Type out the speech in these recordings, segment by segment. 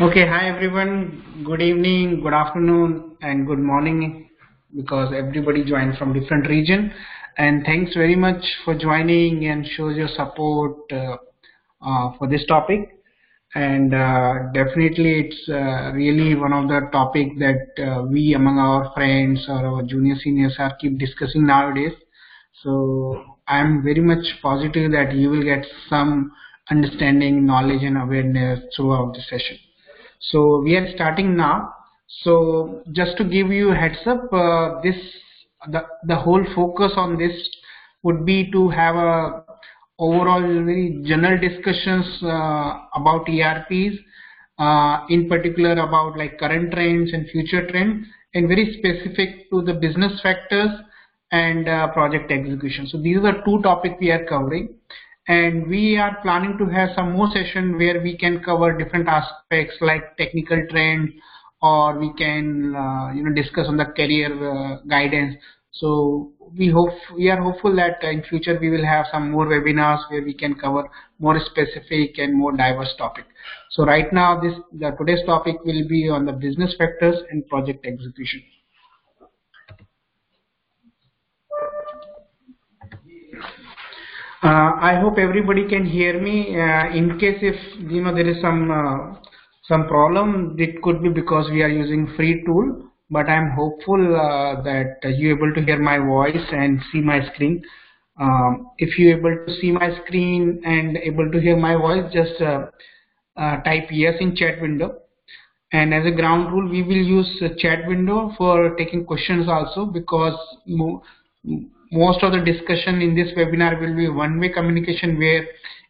Okay, hi everyone. Good evening, good afternoon, and good morning because everybody joined from different region. And thanks very much for joining and shows your support uh, uh, for this topic. And uh, definitely it's uh, really one of the topic that uh, we among our friends or our junior seniors are keep discussing nowadays. So I'm very much positive that you will get some understanding, knowledge and awareness throughout the session. So we are starting now. So just to give you heads up, uh, this the the whole focus on this would be to have a overall very general discussions uh, about ERPs, uh, in particular about like current trends and future trends, and very specific to the business factors and uh, project execution. So these are two topics we are covering and we are planning to have some more session where we can cover different aspects like technical trend or we can uh, you know discuss on the career uh, guidance. So we hope we are hopeful that in future we will have some more webinars where we can cover more specific and more diverse topic. So right now this the today's topic will be on the business factors and project execution Uh, I hope everybody can hear me. Uh, in case if you know there is some uh, some problem, it could be because we are using free tool. But I'm hopeful uh, that you're able to hear my voice and see my screen. Um, if you're able to see my screen and able to hear my voice, just uh, uh, type yes in chat window. And as a ground rule, we will use chat window for taking questions also because most of the discussion in this webinar will be one-way communication where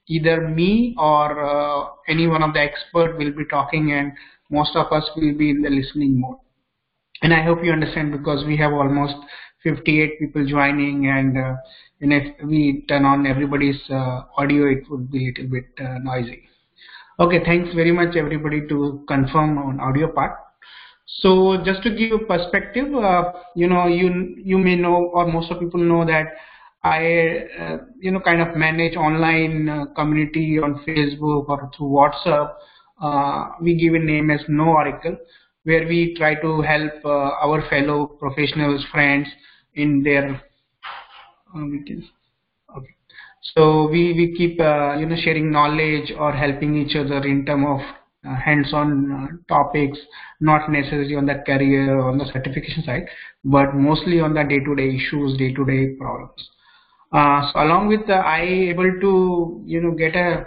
either me or uh, any one of the expert will be talking and most of us will be in the listening mode. And I hope you understand because we have almost 58 people joining and, uh, and if we turn on everybody's uh, audio it would be a little bit uh, noisy. Okay, thanks very much everybody to confirm on audio part. So just to give you perspective, uh, you know, you you may know or most of people know that I, uh, you know, kind of manage online uh, community on Facebook or through WhatsApp. Uh, we give a name as Know Oracle, where we try to help uh, our fellow professionals, friends in their. Uh, okay. So we we keep you know sharing knowledge or helping each other in terms of uh, hands-on uh, topics, not necessarily on the career or on the certification side, but mostly on the day-to-day issues, day-to-day problems. Uh, so along with the, I able to you know get a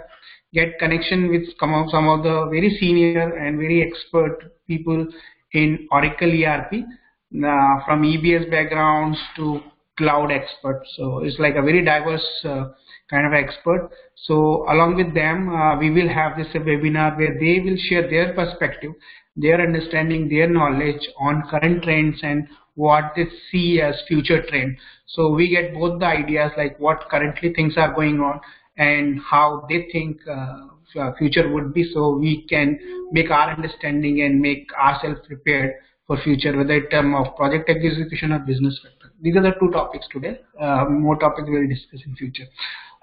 get connection with some of some of the very senior and very expert people in Oracle ERP uh, from EBS backgrounds to cloud experts. So it's like a very diverse uh, kind of expert. So along with them, uh, we will have this webinar where they will share their perspective, their understanding, their knowledge on current trends and what they see as future trend. So we get both the ideas like what currently things are going on and how they think uh, future would be so we can make our understanding and make ourselves prepared for future whether in terms of project execution or business factor. These are the two topics today. Uh, more topics we will discuss in future.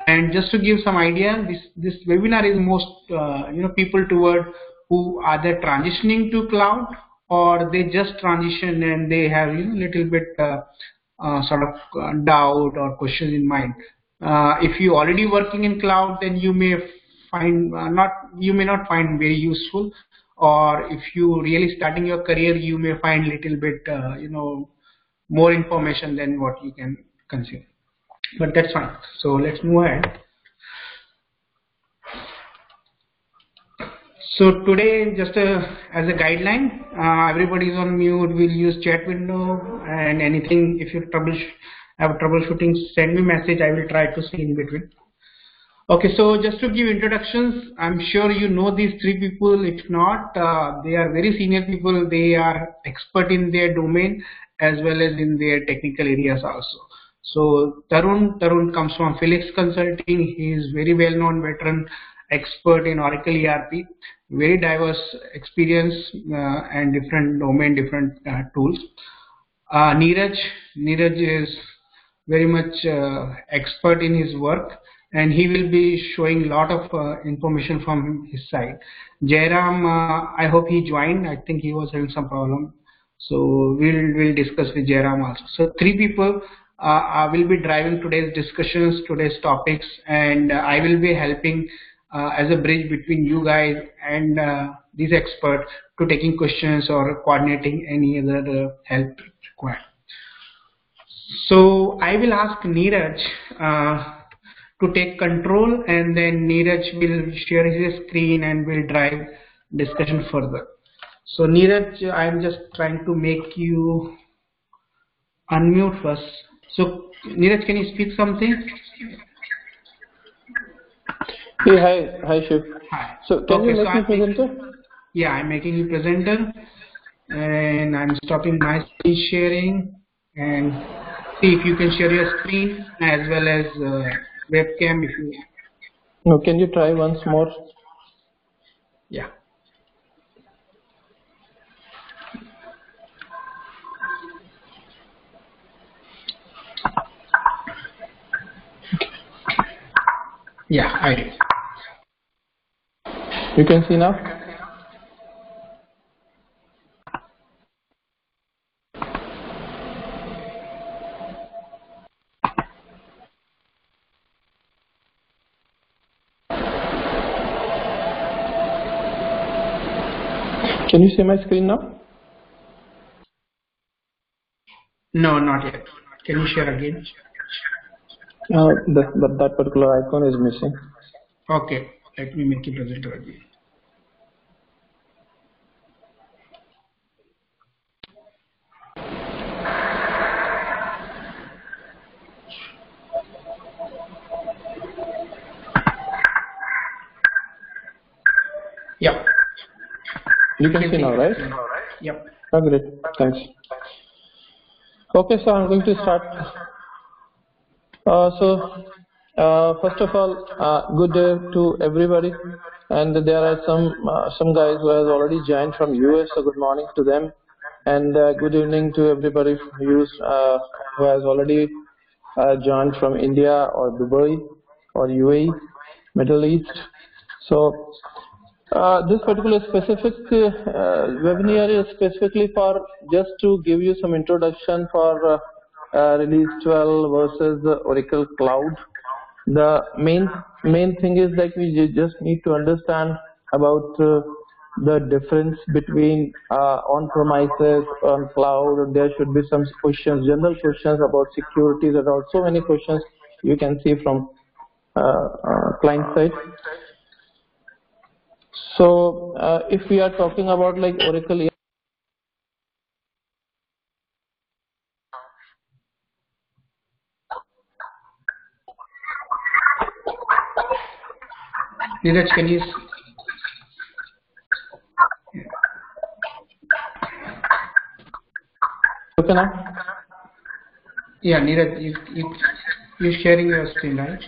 And just to give some idea, this, this webinar is most, uh, you know, people toward who are they transitioning to cloud or they just transition and they have, you know, little bit uh, uh, sort of uh, doubt or questions in mind. Uh, if you already working in cloud, then you may find not, you may not find very useful or if you really starting your career, you may find little bit, you know, more information than what you can consume. But that's fine. So let's move ahead. So today just a, as a guideline uh, everybody is on mute. We'll use chat window and anything. If you have troubleshooting send me message. I will try to see in between okay so just to give introductions I'm sure you know these three people. If not uh, they are very senior people. They are expert in their domain as well as in their technical areas also. So Tarun, Tarun comes from Felix Consulting. He is very well known veteran expert in Oracle ERP, very diverse experience uh, and different domain, different uh, tools. Uh, Neeraj, Neeraj is very much uh, expert in his work and he will be showing a lot of uh, information from his side. Jairam, uh, I hope he joined. I think he was having some problem. So we'll, we'll discuss with Jairam also. So three people uh, will be driving today's discussions, today's topics, and uh, I will be helping uh, as a bridge between you guys and uh, these experts to taking questions or coordinating any other help required. So I will ask Neeraj to take control and then Neeraj will share his screen and will drive discussion further. So Neeraj, I am just trying to make you unmute first. So Neeraj, can you speak something? Hey, hi, hi Shiv. Hi. So can Okay, you so make me I'm presenter? Yeah, I'm making you presenter and I'm stopping my screen sharing and see if you can share your screen as well as uh, webcam if you No, can you try once more? yeah. Yeah, I did. You can see now? Can you see my screen now? No, not yet. Can you share again? Uh, that, that, that particular icon is missing. Okay, let me make you presenter again. Yep. You can see now, right? Yep. Oh, great. Thanks. Okay, so I'm going to start. Uh, so, uh, first of all, uh, good day to everybody. And there are some uh, some guys who have already joined from US, so good morning to them. And uh, good evening to everybody who, uh, who has already uh, joined from India or Dubai or UAE, Middle East. So uh, this particular specific uh, webinar is specifically for just to give you some introduction for uh, uh, release 12 versus Oracle Cloud. The main main thing is that we just need to understand about uh, the difference between uh, on-premises, on cloud. There should be some questions, general questions about security. There are so many questions you can see from uh, uh, client side. So uh, if we are talking about like Oracle, Neeraj, can you okay now? yeah, Neeraj, you you you sharing your screen, right?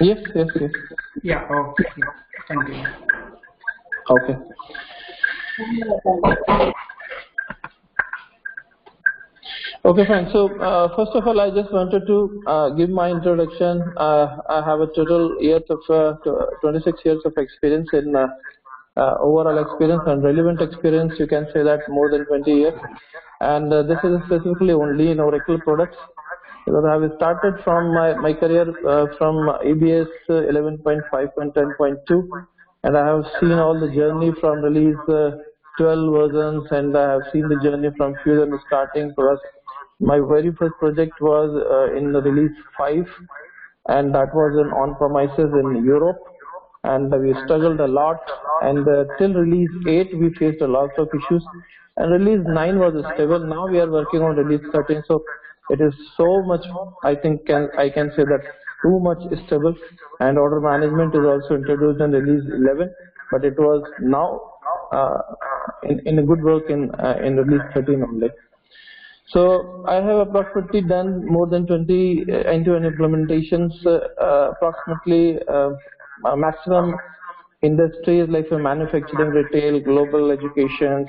Yes, yes, yes. Yeah, okay. Yeah. Continue. Okay. Okay, fine. So, uh, first of all, I just wanted to uh, give my introduction. Uh, I have a total years of uh, 26 years of experience in uh, uh, overall experience and relevant experience. You can say that more than 20 years. And this is specifically only in Oracle products because I have started from my, my career from EBS uh, 11.5.10.2 and I have seen all the journey from release uh, 12 versions and I have seen the journey from Fusion starting for us. My very first project was uh, in the release 5 and that was in on-premises in Europe. And we struggled a lot. And uh, till release 8 we faced a lot of issues. And release 9 was stable. Now we are working on release 13 so it is so much i think can i can say that too much stable and order management is also introduced in release 11 but it was now uh, in, in a good work in uh, in release 13 only. So I have approximately done more than 20 uh, end-to-end implementations, uh, uh, approximately uh, maximum industries like for manufacturing, retail, global education,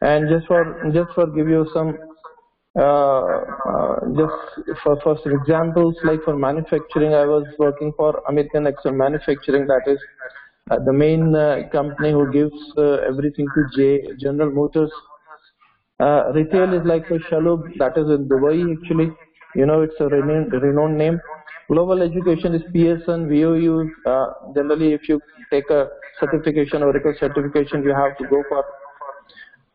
and just for just for give you some just for, for examples, like for manufacturing, I was working for American Axle Manufacturing, that is uh, the main uh, company who gives uh, everything to J, General Motors. Uh, retail is like for Chalhoub, that is in Dubai actually. You know, it's a renowned, renowned name. Global education is Pearson VUE. Uh, generally, if you take a certification, or Oracle certification, you have to go for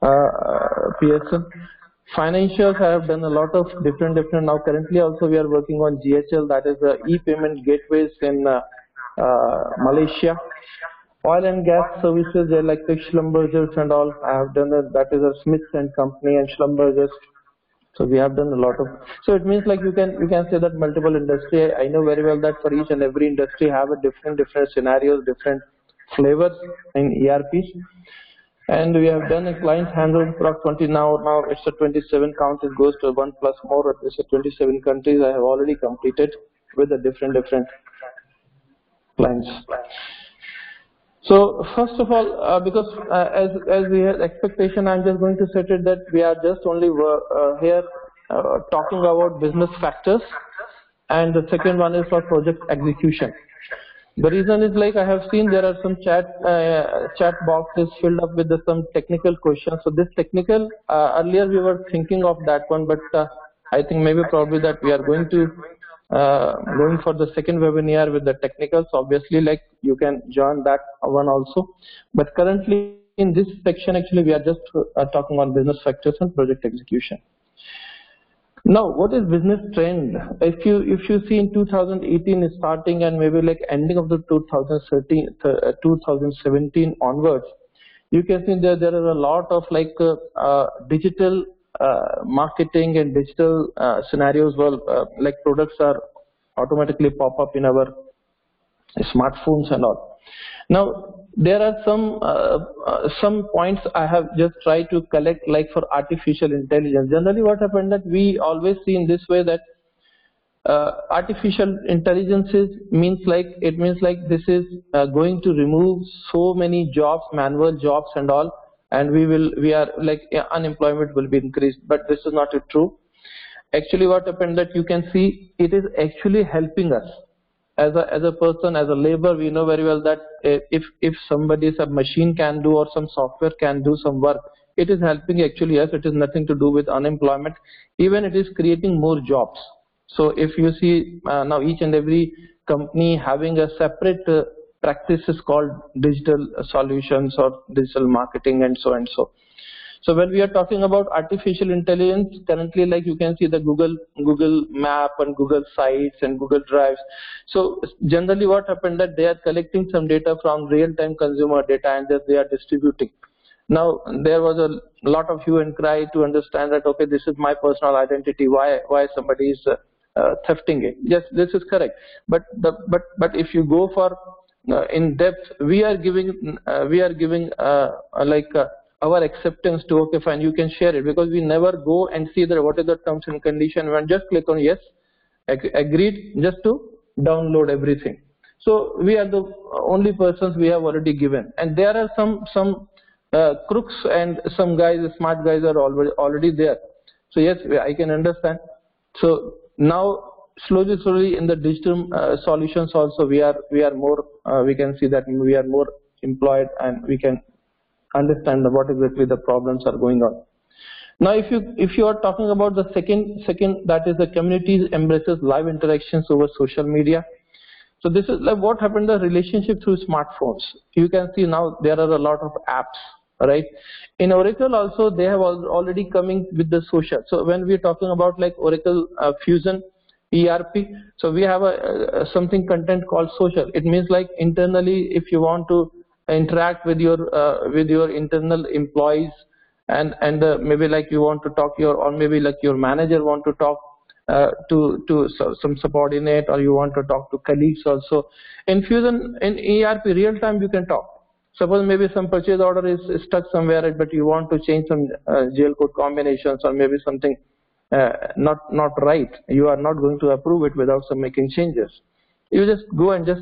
uh, Pearson. Financials I have done a lot of different different now currently also we are working on GHL that is the e-payment gateways in uh, uh, Malaysia. Oil and gas services they're like the Schlumbergers and all I have done that that is a Smith and Company and Schlumbergers. So we have done a lot of so it means like you can you can say that multiple industry I know very well that for each and every industry have a different different scenarios different flavors in ERPs and we have done a client handled product 20 now now it's a 27 count it goes to one plus more it's a 27 countries i have already completed with the different different clients. So first of all uh, because uh, as as we had expectation i'm just going to set it that we are just only uh, here uh, talking about business factors. And the second one is for project execution the reason is like I have seen there are some chat uh, chat boxes filled up with the, some technical questions. So this technical uh, earlier we were thinking of that one, but uh, I think maybe probably that we are going to uh, going for the second webinar with the technicals. Obviously, like you can join that one also. But currently in this section, actually we are just uh, talking on business factors and project execution. Now, what is business trend? If you if you see in 2018 starting and maybe like ending of the 2013 uh, 2017 onwards, you can see that there are a lot of like uh, uh, digital uh, marketing and digital uh, scenarios where uh, like products are automatically pop up in our smartphones and all. Now, there are some uh, uh, some points I have just tried to collect like for artificial intelligence. Generally what happened that we always see in this way that uh, artificial intelligence means like it means like this is uh, going to remove so many jobs manual jobs and all and we will we are like unemployment will be increased. But this is not true. Actually what happened that you can see it is actually helping us as a as a person as a labor we know very well that eh, if if somebody some machine can do or some software can do some work it is helping actually us it is nothing to do with unemployment. Even it is creating more jobs. So if you see uh, now each and every company having a separate uh, practices called digital solutions or digital marketing and so and so so when we are talking about artificial intelligence, currently like you can see the Google Google Map and Google Sites and Google Drives. So generally what happened that they are collecting some data from real-time consumer data and that they are distributing. Now there was a lot of hue and cry to understand that okay this is my personal identity why why somebody is uh, uh, thefting it. Yes this is correct. But the but but if you go for uh, in depth we are giving uh, we are giving uh, like uh, our acceptance to okay fine you can share it. Because we never go and see that what is the terms and condition. When just click on yes ag agreed just to download everything. So we are the only persons we have already given. And there are some some uh, crooks and some guys smart guys are already already there. So yes i can understand. So now slowly slowly in the digital uh, solutions also we are we are more uh, we can see that we are more employed and we can understand what exactly the problems are going on. Now, if you if you are talking about the second second that is the community embraces live interactions over social media. So this is like what happened the relationship through smartphones. You can see now there are a lot of apps, right? In Oracle also they have already coming with the social. So when we are talking about like Oracle uh, Fusion ERP, so we have a something content called social. It means like internally if you want to interact with your uh, with your internal employees and and uh, maybe like you want to talk your or maybe like your manager want to talk uh, to to some subordinate or you want to talk to colleagues also. In fusion in erp real time you can talk. Suppose maybe some purchase order is stuck somewhere but you want to change some uh, GL code combinations or maybe something uh, not not right. You are not going to approve it without some making changes. You just go and just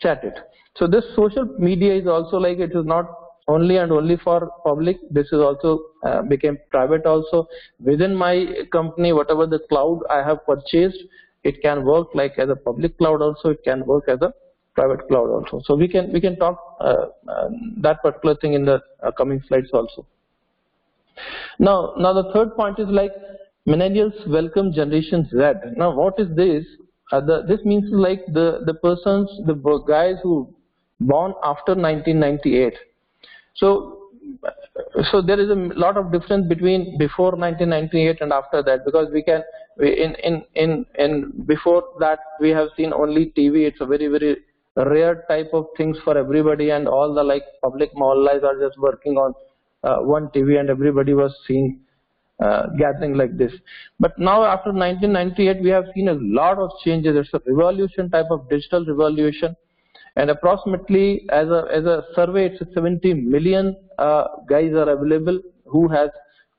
chat it so this social media is also like it is not only and only for public. This is also uh, became private also. Within my company, whatever the cloud I have purchased, it can work like as a public cloud also. It can work as a private cloud also. So we can we can talk uh, uh, that particular thing in the uh, coming slides also. Now now the third point is like millennials welcome generation Z. Now what is this? Uh, the, this means like the the persons the guys who born after 1998 so so there is a lot of difference between before 1998 and after that because we can in in in in before that we have seen only tv it's a very very rare type of things for everybody and all the like public mohallas are just working on uh, one tv and everybody was seeing uh, gathering like this. But now after 1998 we have seen a lot of changes. It's a revolution type of digital revolution. And approximately as a as a survey it's 70 million uh, guys are available who has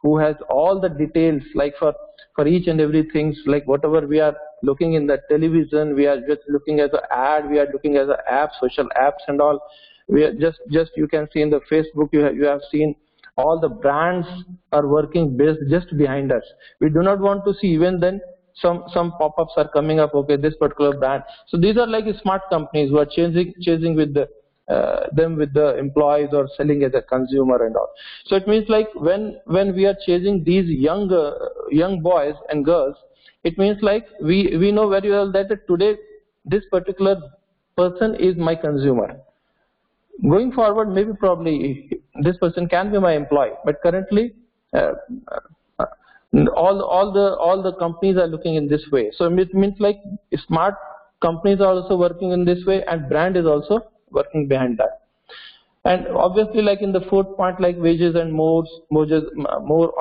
who has all the details like for for each and everything like whatever we are looking in the television we are just looking at the ad we are looking at the app social apps and all. We are just just you can see in the facebook you have, you have seen all the brands are working based just behind us. We do not want to see even then some some pop-ups are coming up okay this particular brand. So these are like smart companies who are chasing chasing with the uh, them with the employees or selling as a consumer and all. So it means like when when we are chasing these young uh, young boys and girls it means like we we know very well that today this particular person is my consumer going forward maybe probably this person can be my employee but currently uh, all all the all the companies are looking in this way. So it means like smart companies are also working in this way and brand is also working behind that. And obviously like in the fourth point like wages and more more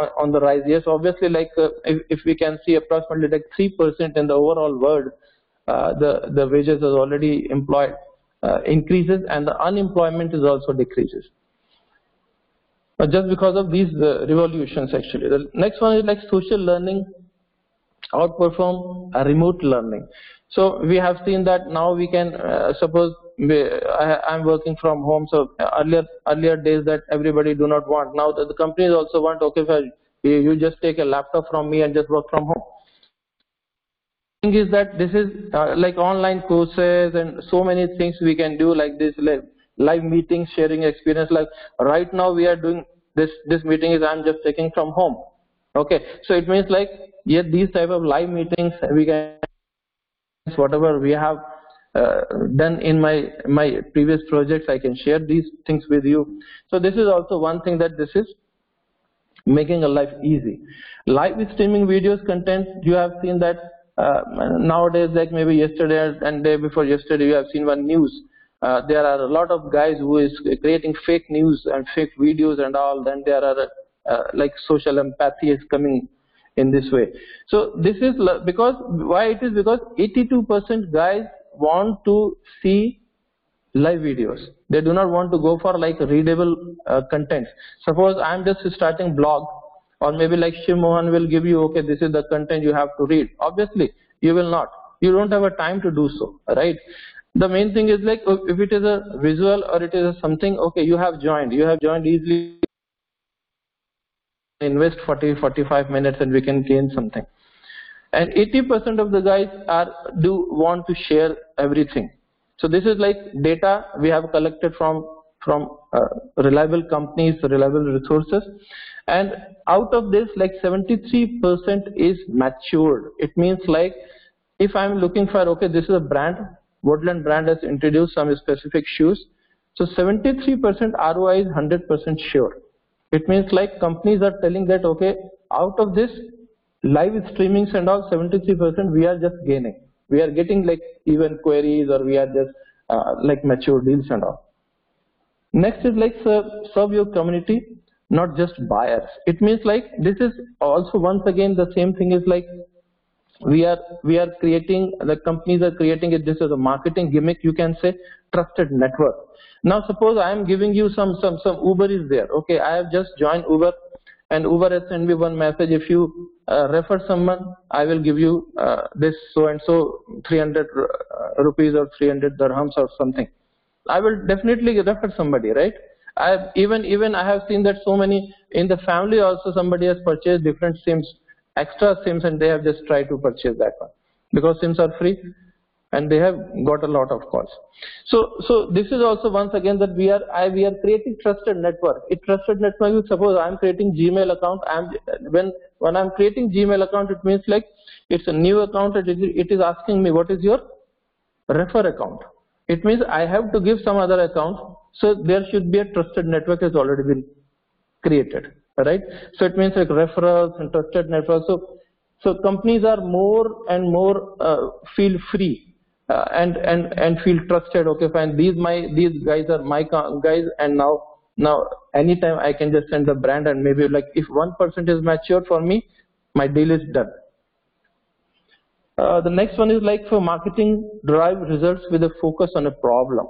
on, on the rise. Yes obviously like uh, if, if we can see approximately like 3% in the overall world uh, the the wages is already employed uh, increases and the unemployment is also decreases but just because of these uh, revolutions actually. The next one is like social learning outperform remote learning. So we have seen that now we can uh, suppose we, I, am working from home. So earlier earlier days that everybody do not want. Now the, the companies also want. Okay, you just take a laptop from me and just work from home. Thing is that this is uh, like online courses and so many things we can do like this. Like live meetings, sharing experience. Like right now we are doing this this meeting is I'm just taking from home. Okay, so it means like yeah, these type of live meetings we can whatever we have uh, done in my my previous projects I can share these things with you. So this is also one thing that this is making a life easy. Live streaming videos content you have seen that uh, nowadays like maybe yesterday and day before yesterday you have seen one news. Uh, there are a lot of guys who is creating fake news and fake videos and all. Then there are uh, like social empathy is coming in this way. So this is because why it is? Because 82% guys want to see live videos. They do not want to go for like readable uh, content. Suppose i am just starting blog or maybe like Shiv Mohan will give you okay this is the content you have to read. Obviously you will not. You don't have a time to do so right? The main thing is like if it is a visual or it is something okay you have joined. You have joined easily. Invest 40 45 minutes and we can gain something. And 80% of the guys are do want to share everything. So this is like data we have collected from from uh, reliable companies reliable resources and out of this like 73% is matured it means like if i'm looking for okay this is a brand Woodland brand has introduced some specific shoes. So 73% ROI is 100% sure. It means like companies are telling that okay, out of this live streamings and all 73% we are just gaining. We are getting like even queries or we are just uh, like mature deals and all. Next is like serve, your community, not just buyers. It means like this is also once again the same thing is like we are we are creating the companies are creating it this as a marketing gimmick you can say trusted network now suppose i am giving you some some some uber is there okay i have just joined uber and uber has sent me one message if you uh, refer someone i will give you uh, this so and so 300 uh, rupees or 300 dirhams or something i will definitely refer somebody right I even even I have seen that so many in the family also somebody has purchased different sims, extra sims, and they have just tried to purchase that one because sims are free and they have got a lot of calls. So so this is also once again that we are I we are creating trusted network. A trusted network. Suppose I am creating Gmail account. I am when when I am creating Gmail account, it means like it's a new account. It is, it is asking me what is your refer account. It means I have to give some other account. So there should be a trusted network has already been created, right? So it means like referrals and trusted network. So so companies are more and more uh, feel free uh, and and and feel trusted. Okay, fine. These my these guys are my guys, and now now anytime I can just send the brand and maybe like if one percent is matured for me, my deal is done. Uh, the next one is like for marketing drive results with a focus on a problem.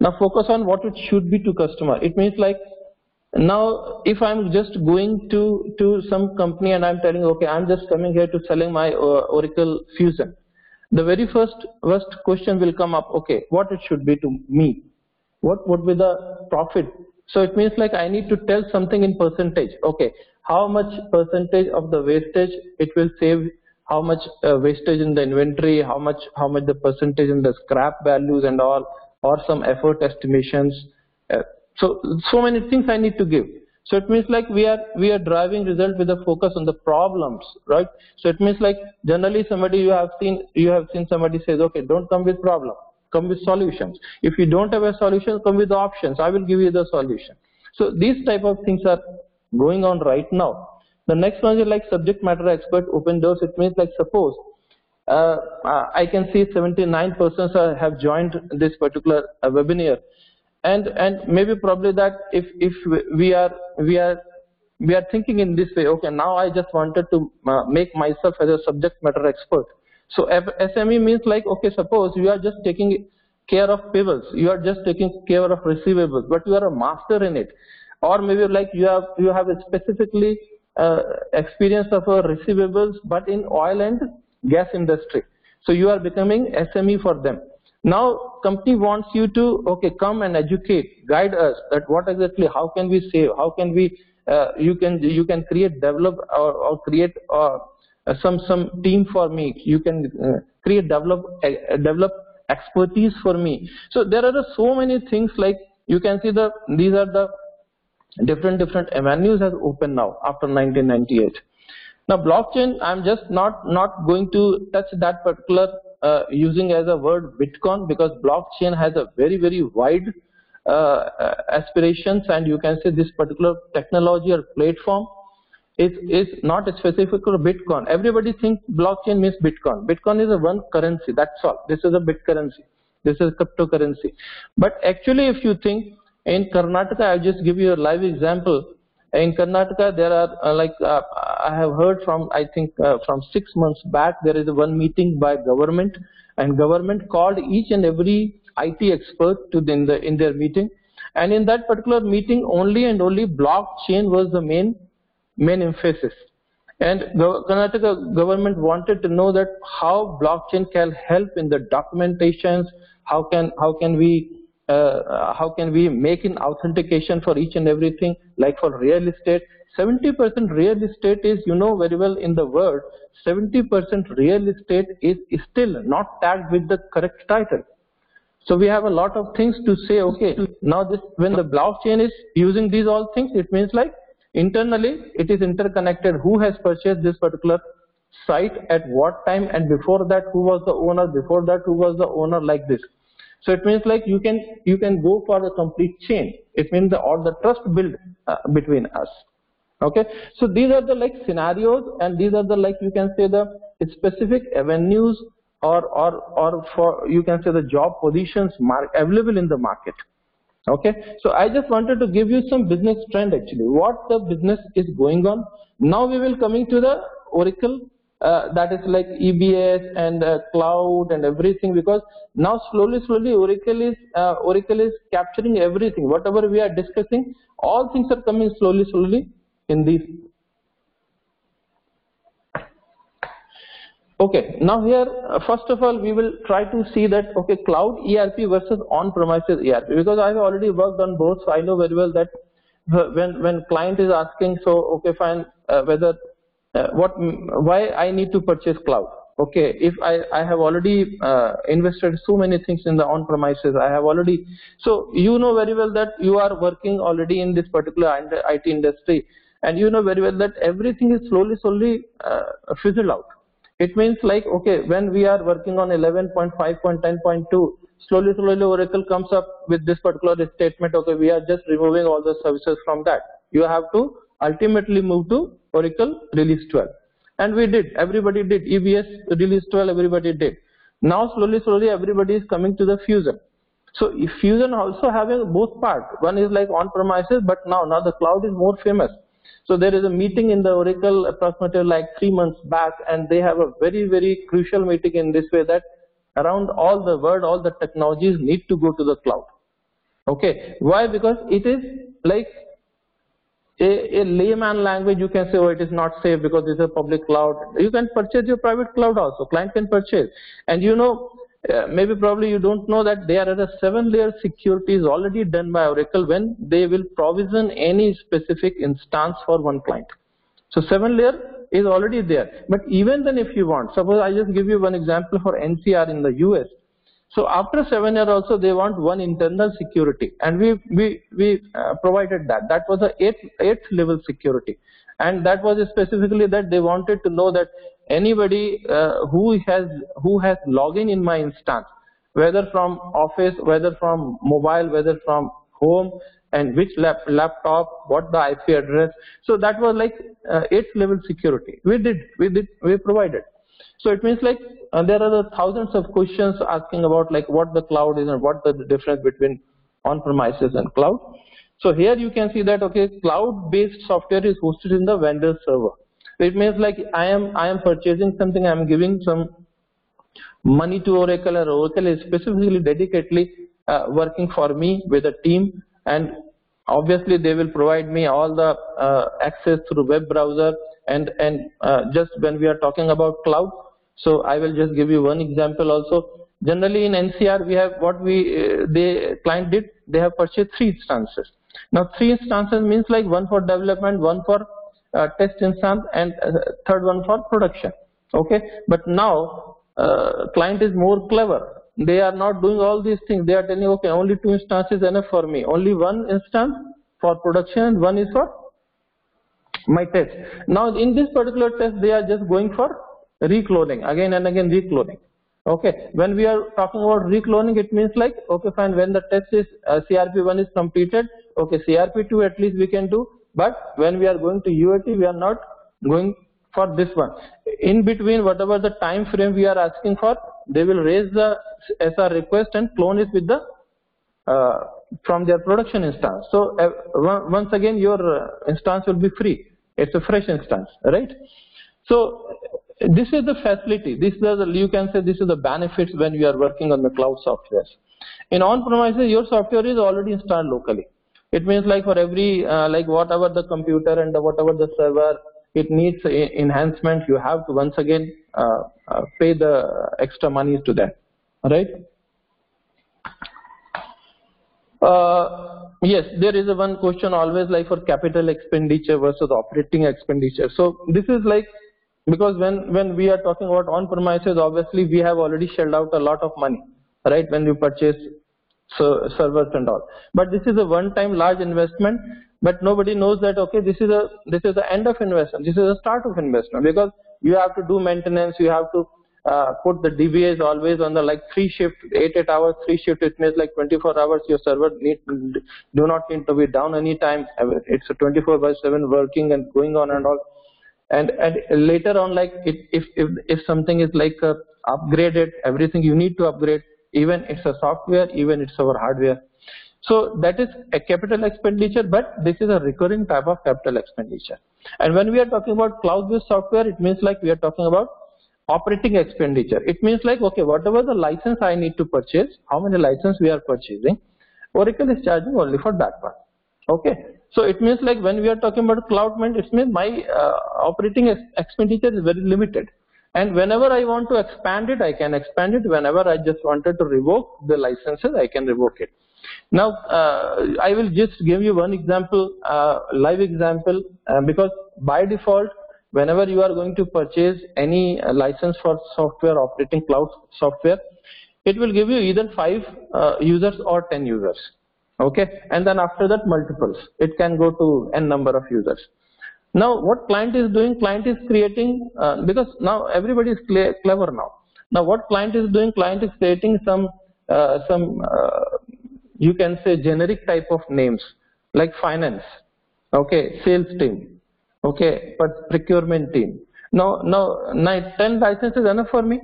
Now focus on what it should be to customer. It means like now if I'm just going to to some company and I'm telling okay I'm just coming here to selling my uh, Oracle Fusion. The very first first question will come up okay what it should be to me. What would be the profit? So it means like I need to tell something in percentage. Okay, how much percentage of the wastage it will save how much uh, wastage in the inventory, how much how much the percentage in the scrap values and all, or some effort estimations. Uh, so so many things I need to give. So it means like we are we are driving result with a focus on the problems, right? So it means like generally somebody you have seen you have seen somebody says, okay, don't come with problem, come with solutions. If you don't have a solution, come with options. I will give you the solution. So these type of things are going on right now. The next one is like subject matter expert open doors. It means like suppose uh, uh I can see 79 persons have joined this particular uh, webinar, and and maybe probably that if if we are we are we are thinking in this way. Okay, now I just wanted to uh, make myself as a subject matter expert. So SME means like okay, suppose you are just taking care of payables, you are just taking care of receivables, but you are a master in it, or maybe like you have you have specifically experience of a receivables but in oil and gas industry. So you are becoming sme for them. Now company wants you to okay come and educate guide us that what exactly how can we save how can we uh, you can you can create develop or, or create uh, some some team for me. You can uh, create develop uh, develop expertise for me. So there are so many things like you can see the these are the different different avenues has opened now after 1998 now blockchain i'm just not not going to touch that particular uh, using as a word bitcoin because blockchain has a very very wide uh, aspirations and you can say this particular technology or platform is is not specific to bitcoin. Everybody thinks blockchain means bitcoin. Bitcoin is a one currency that's all. This is a bit currency. This is cryptocurrency. But actually if you think in Karnataka, I'll just give you a live example. In Karnataka, there are uh, like uh, I have heard from I think uh, from six months back there is one meeting by government, and government called each and every IT expert to the, in the in their meeting, and in that particular meeting only and only blockchain was the main main emphasis. And Karnataka government wanted to know that how blockchain can help in the documentations, how can how can we Uh, uh, how can we make an authentication for each and everything? Like for real estate 70% real estate is you know very well in the world 70% real estate is still not tagged with the correct title. So we have a lot of things to say okay now this when the blockchain is using these all things it means like internally it is interconnected who has purchased this particular site at what time and before that who was the owner before that who was the owner like this so it means like you can you can go for the complete chain. It means the or the trust build uh, between us. Okay. So these are the like scenarios and these are the like you can say the specific avenues or or or for you can say the job positions available in the market. Okay. So I just wanted to give you some business trend actually what the business is going on. Now we will coming to the Oracle uh, that is like EBS and uh, cloud and everything because now slowly slowly Oracle is uh, Oracle is capturing everything. Whatever we are discussing all things are coming slowly slowly in these. Okay, now here, uh, first of all, we will try to see that, okay, cloud ERP versus on-premises ERP, because I've already worked on both, so I know very well that when, when client is asking, so, okay, fine, uh, whether, uh, what, why I need to purchase cloud. Okay, if I, I have already uh, invested so many things in the on-premises, I have already, so you know very well that you are working already in this particular IT industry, and you know very well that everything is slowly, slowly uh, fizzled out it means like, okay, when we are working on 11.5.10.2, slowly, slowly Oracle comes up with this particular statement, okay, we are just removing all the services from that. You have to ultimately move to Oracle release 12. And we did, everybody did, EBS release 12, everybody did. Now slowly, slowly everybody is coming to the Fusion. So Fusion also having both part. One is like on premises, but now, now the cloud is more famous. So there is a meeting in the Oracle approximately like three months back and they have a very, very crucial meeting in this way that around all the world, all the technologies need to go to the cloud. Okay. Why? Because it is like a, a layman language you can say oh it is not safe because it's a public cloud. You can purchase your private cloud also. Client can purchase. And you know uh, maybe probably you don't know that there are a seven layer security is already done by Oracle when they will provision any specific instance for one client. So seven layer is already there. But even then if you want, suppose I just give you one example for NCR in the US. So after seven year also they want one internal security and we, we, we uh, provided that. That was a eighth, eighth level security. And that was specifically that they wanted to know that anybody uh, who has who has login in my instance whether from office whether from mobile whether from home and which lap, laptop what the ip address so that was like uh, eighth level security we did we did we provided so it means like uh, there are thousands of questions asking about like what the cloud is and what the difference between on premises and cloud. So here you can see that okay cloud based software is hosted in the vendor server. It means like I am I am purchasing something, I am giving some money to Oracle or Oracle is specifically dedicatedly uh, working for me with a team. And obviously they will provide me all the uh, access through web browser. And and uh, just when we are talking about cloud so I will just give you one example also. Generally in NCR we have what we uh, the client did they have purchased three instances. Now three instances means like one for development one for uh, test instance and uh, third one for production. Okay? But now uh, client is more clever. They are not doing all these things. They are telling okay only two instances enough for me. Only one instance for production and one is for my test. Now in this particular test they are just going for recloning again and again recloning okay when we are talking about recloning it means like okay fine when the test is uh, crp1 is completed okay crp2 at least we can do but when we are going to UAT, we are not going for this one. In between, whatever the time frame we are asking for, they will raise the SR request and clone it with the uh, from their production instance. So uh, once again, your uh, instance will be free. It's a fresh instance, right? So this is the facility. This is the, you can say this is the benefits when you are working on the cloud software. In on-premises, your software is already installed locally it means like for every uh, like whatever the computer and the, whatever the server it needs enhancement you have to once again uh, uh, pay the extra money to that right uh, yes there is a one question always like for capital expenditure versus operating expenditure so this is like because when when we are talking about on premises obviously we have already shelled out a lot of money right when you purchase so servers and all. But this is a one-time large investment, but nobody knows that okay, this is a this is the end of investment. This is the start of investment because you have to do maintenance, you have to uh, put the DBAs always on the like three shift, eight eight hours, three shift. It means like 24 hours. Your server need do not need to be down anytime. It's a 24 by 7 working and going on and all. And and later on, like it, if if if something is like uh, upgraded, everything you need to upgrade even it's a software, even it's our hardware. So that is a capital expenditure, but this is a recurring type of capital expenditure. And when we are talking about cloud-based software, it means like we are talking about operating expenditure. It means like, okay, whatever the license I need to purchase, how many license we are purchasing, Oracle is charging only for that one. Okay. So it means like when we are talking about cloud, it means my uh, operating expenditure is very limited and whenever I want to expand it, I can expand it. Whenever I just wanted to revoke the licenses, I can revoke it. Now, uh, I will just give you one example, uh, live example, uh, because by default, whenever you are going to purchase any uh, license for software, operating cloud software, it will give you either 5 uh, users or 10 users. Okay, and then after that multiples. It can go to n number of users. Now what client is doing, client is creating, uh, because now everybody is clever now. Now what client is doing, client is creating some, uh, some uh, you can say generic type of names like finance, okay, sales team, okay, but procurement team. Now, now 10 licenses enough for me.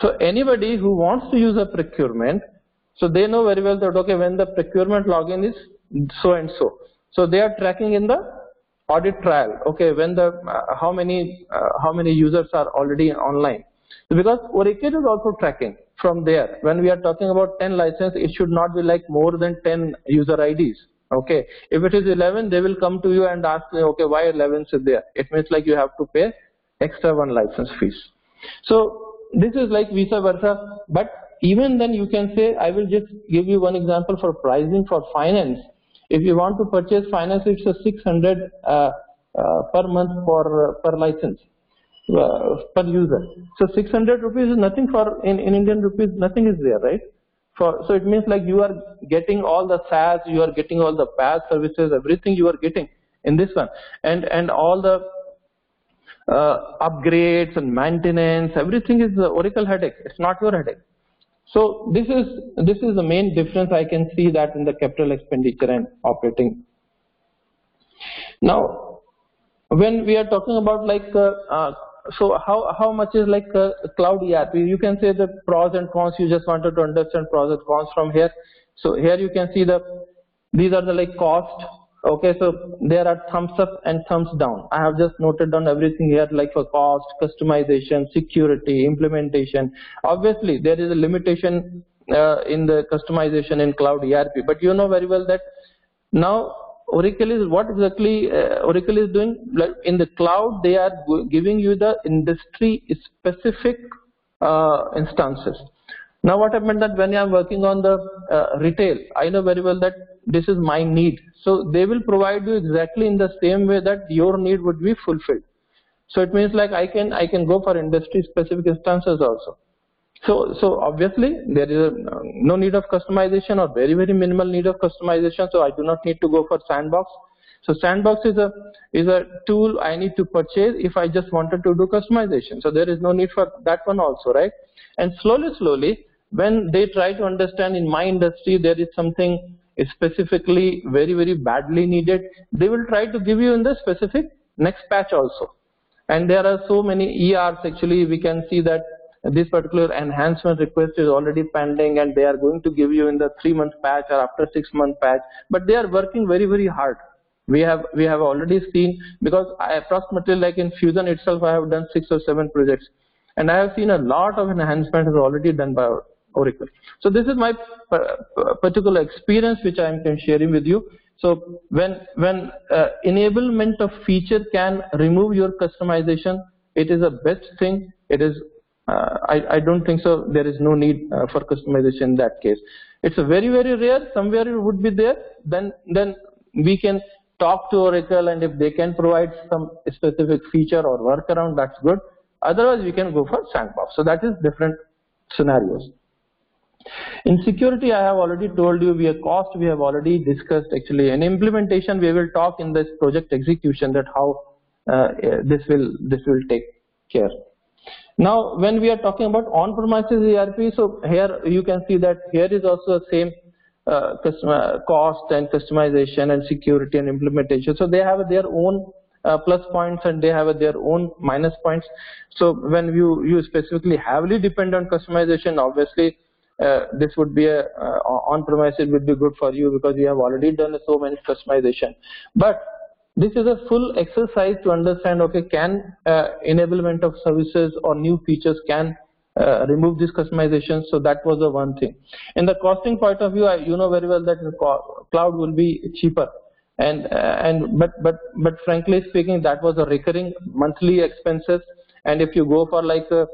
So anybody who wants to use a procurement, so they know very well that okay, when the procurement login is so and so. So they are tracking in the audit trail okay when the uh, how many uh, how many users are already online. Because oracle is also tracking from there. When we are talking about 10 license it should not be like more than 10 user ids okay. If it is 11 they will come to you and ask okay why 11 is there? It means like you have to pay extra one license fees. So this is like vice versa but even then you can say i will just give you one example for pricing for finance if you want to purchase finance, it's a 600 uh, uh, per month for per license uh, per user. So 600 rupees is nothing for in, in Indian rupees. Nothing is there, right? For so it means like you are getting all the SaaS, you are getting all the PaaS services, everything you are getting in this one, and and all the uh, upgrades and maintenance, everything is Oracle headache. It's not your headache. So this is this is the main difference I can see that in the capital expenditure and operating. Now, when we are talking about like uh, uh, so how how much is like uh, cloud ERP? You can say the pros and cons. You just wanted to understand pros and cons from here. So here you can see the these are the like cost Okay, so there are thumbs up and thumbs down. I have just noted down everything here like for cost, customization, security, implementation. Obviously, there is a limitation uh, in the customization in cloud ERP, but you know very well that now Oracle is what exactly uh, Oracle is doing in the cloud. They are giving you the industry specific uh, instances. Now what happened that when I am working on the uh, retail, I know very well that this is my need. So they will provide you exactly in the same way that your need would be fulfilled. So it means like I can I can go for industry specific instances also. So so obviously there is a, no need of customization or very very minimal need of customization. So I do not need to go for sandbox. So sandbox is a is a tool I need to purchase if I just wanted to do customization. So there is no need for that one also, right? And slowly slowly when they try to understand in my industry there is something specifically very very badly needed. They will try to give you in the specific next patch also. And there are so many ERs actually we can see that this particular enhancement request is already pending and they are going to give you in the three month patch or after six month patch. But they are working very very hard. We have we have already seen because I approximately like in fusion itself I have done six or seven projects. And I have seen a lot of enhancement is already done by Oracle. So this is my particular experience which I am sharing with you. So when when uh, enablement of feature can remove your customization, it is a best thing. It is uh, I, I don't think so. There is no need uh, for customization in that case. It's a very very rare. Somewhere it would be there. Then then we can talk to Oracle and if they can provide some specific feature or workaround, that's good. Otherwise, we can go for sandbox. So that is different scenarios. In security, I have already told you we have cost, we have already discussed actually. In implementation, we will talk in this project execution that how uh, this will this will take care. Now, when we are talking about on-premises ERP, so here you can see that here is also the same uh, customer cost and customization and security and implementation. So they have their own uh, plus points and they have their own minus points. So when you you specifically heavily depend on customization, obviously uh, this would be a uh, on premises would be good for you because you have already done so many customization. But this is a full exercise to understand okay can uh, enablement of services or new features can uh, remove this customization? So that was the one thing. In the costing point of view I, you know very well that cloud will be cheaper. And uh, and but but but frankly speaking that was a recurring monthly expenses. And if you go for like a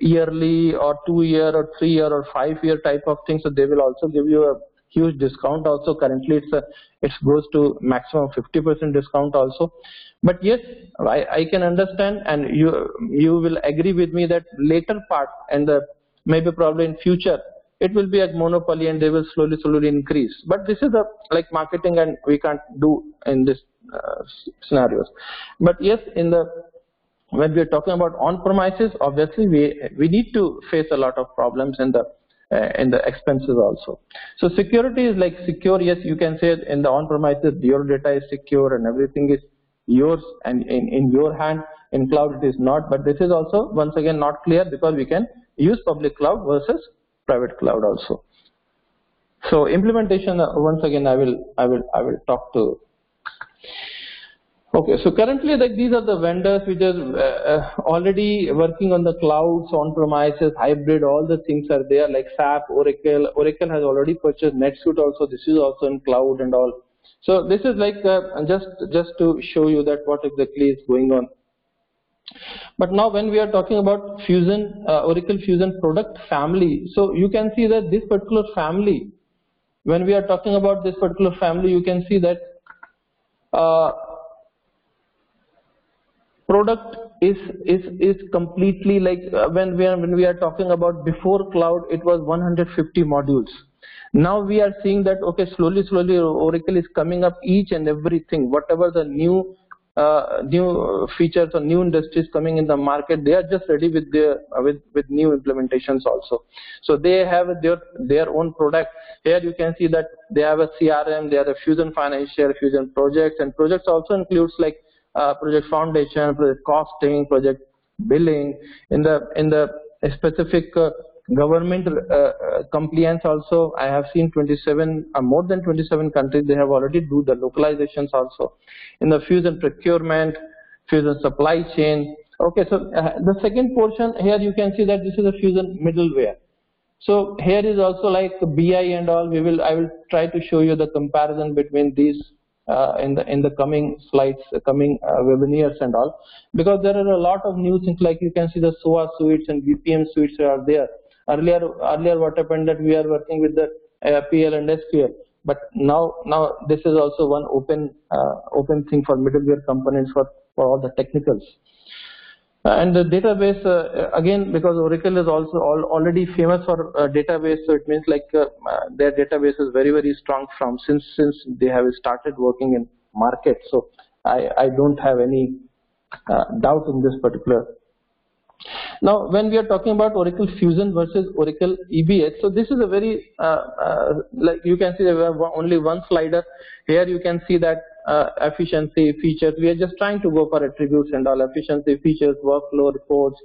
yearly or two year or three year or five year type of thing, so they will also give you a huge discount also. Currently it's a it goes to maximum 50% discount also. But yes I, I can understand and you you will agree with me that later part and the maybe probably in future it will be a monopoly and they will slowly slowly increase. But this is a like marketing and we can't do in this uh, scenarios. But yes in the when we are talking about on premises obviously we we need to face a lot of problems in the uh, in the expenses also. So security is like secure. Yes, you can say in the on-premises your data is secure and everything is yours and in, in your hand. In cloud it is not. But this is also once again not clear because we can use public cloud versus private cloud also. So implementation uh, once again I will I will I will talk to Okay, so currently like these are the vendors which are uh, uh, already working on the clouds, on premises, hybrid, all the things are there like SAP, Oracle. Oracle has already purchased NetSuite also. This is also in cloud and all. So this is like uh, just just to show you that what exactly is going on. But now when we are talking about Fusion, uh, Oracle Fusion product family, so you can see that this particular family, when we are talking about this particular family, you can see that uh, product is is is completely like uh, when we are when we are talking about before cloud it was 150 modules. Now we are seeing that okay slowly slowly oracle is coming up each and everything. Whatever the new uh, new features or new industries coming in the market they are just ready with their uh, with with new implementations also. So they have their their own product. Here you can see that they have a crm they have a fusion financial fusion projects and projects also includes like uh, project foundation, project costing, project billing. In the in the specific uh, government uh, uh compliance also, I have seen 27 uh, more than 27 countries they have already do the localizations also. In the fusion procurement, fusion supply chain. Okay, so uh, the second portion here you can see that this is a fusion middleware. So here is also like BI and all. We will I will try to show you the comparison between these uh, in the in the coming slides, uh, coming uh, webinars and all, because there are a lot of new things like you can see the SOA suites and BPM suites are there. Earlier, earlier what happened that we are working with the PL and SQL, but now now this is also one open open thing for middleware components for for all the technicals. And the database, uh, again, because Oracle is also all, already famous for uh, database, so it means like uh, their database is very, very strong from since since they have started working in market. So I, I don't have any doubt in this particular now, when we are talking about Oracle Fusion versus Oracle EBS, so this is a very, uh, uh, like you can see there only one slider. Here you can see that uh, efficiency features. We are just trying to go for attributes and all efficiency features, workflow reports,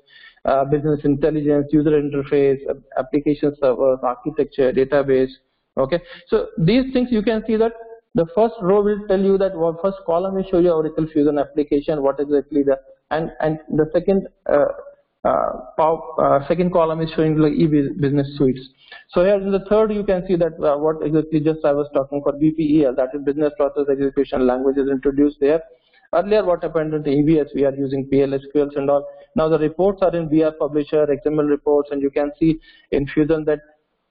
uh, business intelligence, user interface, application servers, architecture, database. Okay, so these things you can see that the first row will tell you that well, first column will show you Oracle Fusion application, what exactly the and and the second uh, uh, uh, second column is showing like e-business suites. So here in the third you can see that uh, what exactly just I was talking for BPEL that is business process execution language is introduced there. Earlier what happened in the EBS we are using PLSQLs and all. Now the reports are in BI Publisher, XML reports and you can see in Fusion that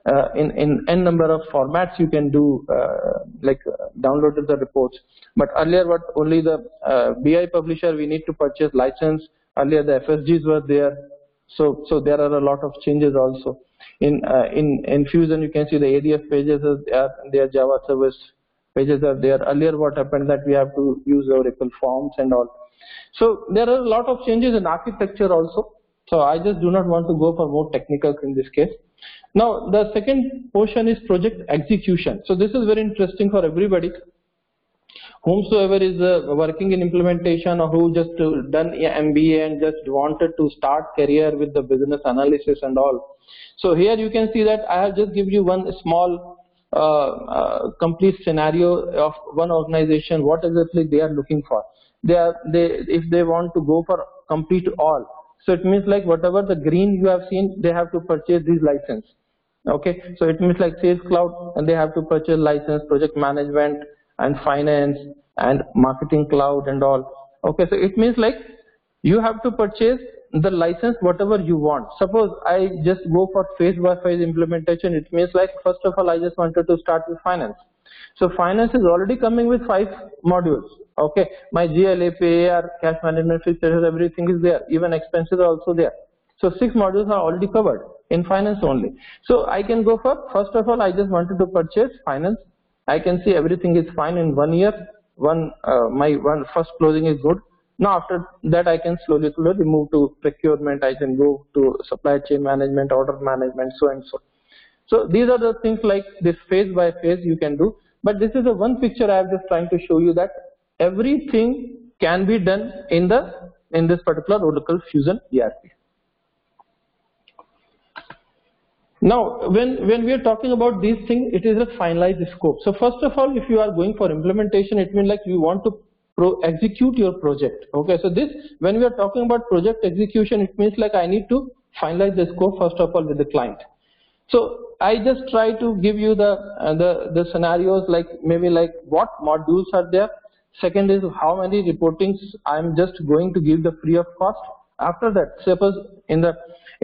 uh, in, in n number of formats you can do uh, like uh, download the reports. But earlier what only the BI publisher we need to purchase license earlier the FSGs were there. So so there are a lot of changes also. In uh, in in fusion you can see the adf pages are there their java service pages are there. Earlier what happened that we have to use oracle forms and all. So there are a lot of changes in architecture also. So i just do not want to go for more technical in this case. Now the second portion is project execution. So this is very interesting for everybody whomsoever is uh, working in implementation or who just uh, done MBA and just wanted to start career with the business analysis and all. So here you can see that I have just give you one small uh, uh, complete scenario of one organization what exactly they are looking for. They are they if they want to go for complete all. So it means like whatever the green you have seen they have to purchase this license. Okay, so it means like Sales Cloud and they have to purchase license, project management, and finance and marketing cloud and all okay so it means like you have to purchase the license whatever you want. Suppose I just go for phase by phase implementation. It means like first of all I just wanted to start with finance. So finance is already coming with five modules. Okay, my GL, AP, AR, cash management, fixed everything is there. Even expenses are also there. So six modules are already covered in finance only. So I can go for first of all I just wanted to purchase finance. I can see everything is fine in one year. One uh, my one first closing is good. Now after that I can slowly slowly move to procurement. I can go to supply chain management, order management, so and so. So these are the things like this phase by phase you can do. But this is the one picture I am just trying to show you that everything can be done in the in this particular Oracle Fusion ERP. Now, when, when we are talking about these things, it is a finalized scope. So first of all, if you are going for implementation, it means like you want to pro execute your project. Okay, so this, when we are talking about project execution, it means like I need to finalize the scope first of all with the client. So I just try to give you the, uh, the, the scenarios like maybe like what modules are there. Second is how many reportings I'm just going to give the free of cost. After that, suppose in the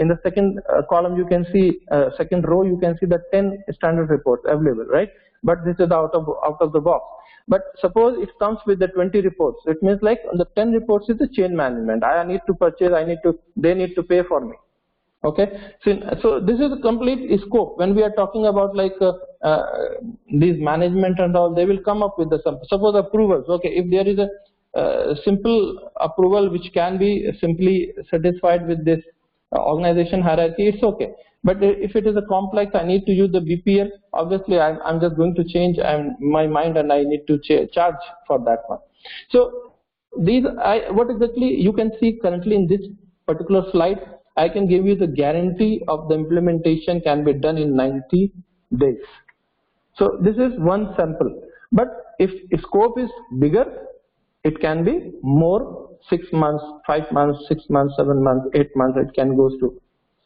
in the second uh, column, you can see, uh, second row, you can see the 10 standard reports available, right? But this is out of, out of the box. But suppose it comes with the 20 reports. It means like the 10 reports is the chain management. I need to purchase, I need to, they need to pay for me. Okay, so, so this is a complete scope. When we are talking about like uh, uh, these management and all, they will come up with the suppose approvals. Okay, if there is a uh, simple approval which can be simply satisfied with this Uh, organization hierarchy, it's okay. But if it is a complex, I need to use the BPEL. Obviously, I'm, I'm just going to change my mind and I need to ch charge for that one. So these, I, what exactly you can see currently in this particular slide, I can give you the guarantee of the implementation can be done in 90 days. So this is one sample. But if scope is bigger, it can be more six months, five months, six months, seven months, eight months, it can goes to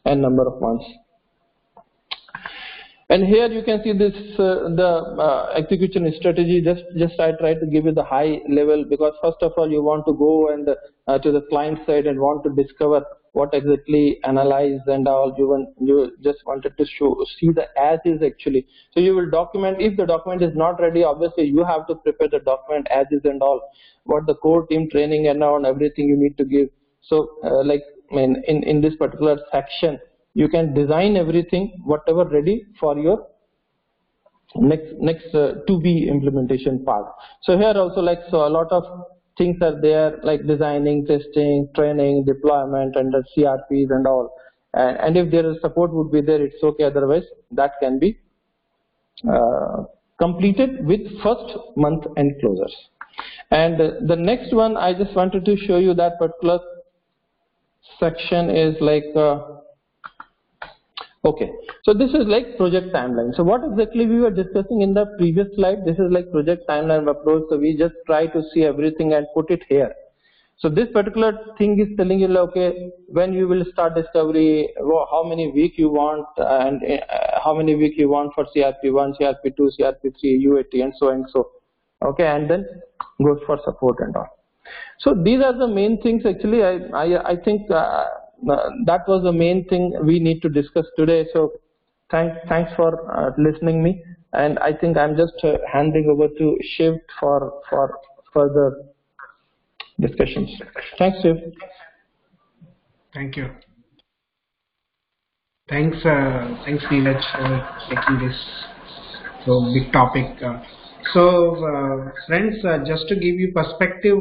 n number of months. And here you can see this uh, the uh, execution strategy. Just just I try to give you the high level because first of all you want to go and uh, to the client side and want to discover what exactly analyze and all. You want you just wanted to show see the as is actually. So you will document if the document is not ready. Obviously you have to prepare the document as is and all what the core team training and on everything you need to give. So uh, like I mean, in, in this particular section, you can design everything, whatever ready for your next next uh, to be implementation part. So here also like so a lot of things are there like designing, testing, training, deployment, and the CRPs and all. And, and if there is support would be there, it's okay. Otherwise, that can be uh, completed with first month end closures. And the next one, I just wanted to show you that particular section is like, uh, okay. So this is like project timeline. So what exactly we were discussing in the previous slide, this is like project timeline approach. So we just try to see everything and put it here. So this particular thing is telling you, okay, when you will start discovery, how many week you want, and uh, how many week you want for CRP1, CRP2, CRP3, UAT, and so and so okay and then goes for support and all so these are the main things actually i i, I think uh, that was the main thing we need to discuss today. So thanks thanks for uh, listening me. And i think i'm just uh, handing over to shiv for for further discussions. Thanks shiv. Thank you. Thanks uh, thanks Neeraj for taking this so big topic uh, so, uh, friends, uh, just to give you perspective,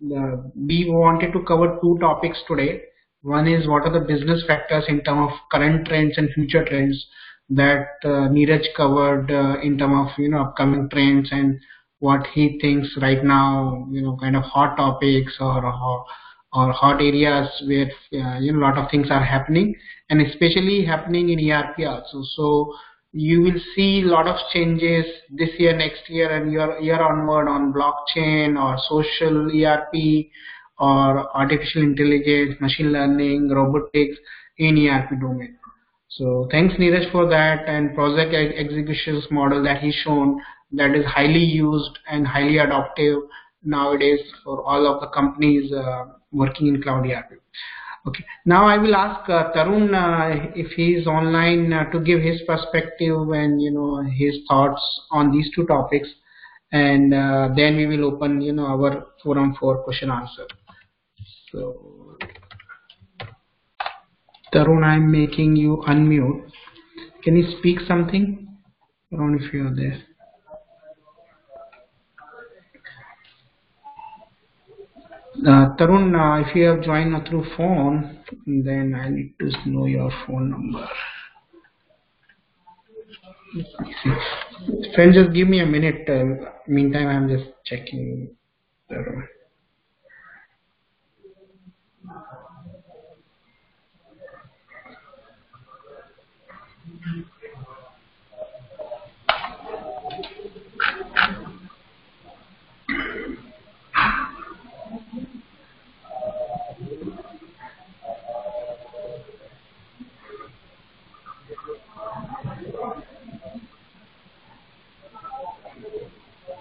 we wanted to cover two topics today. One is what are the business factors in terms of current trends and future trends that uh, Neeraj covered uh, in terms of you know upcoming trends and what he thinks right now, you know, kind of hot topics or or hot areas where uh, you know a lot of things are happening and especially happening in ERP also. So you will see a lot of changes this year, next year, and year, year onward on blockchain or social ERP or artificial intelligence, machine learning, robotics in ERP domain. So thanks Neeraj for that and project executions model that he's shown that is highly used and highly adaptive nowadays for all of the companies uh, working in cloud ERP. Okay. Now I will ask uh, Tarun uh, if he is online uh, to give his perspective and you know his thoughts on these two topics, and uh, then we will open you know our forum for question answer. So Tarun, I am making you unmute. Can you speak something? Tarun, if you are there. Uh, Tarun, uh, if you have joined through phone, then I need to know your phone number. Friends, just give me a minute. Uh, meantime, I'm just checking. Tarun.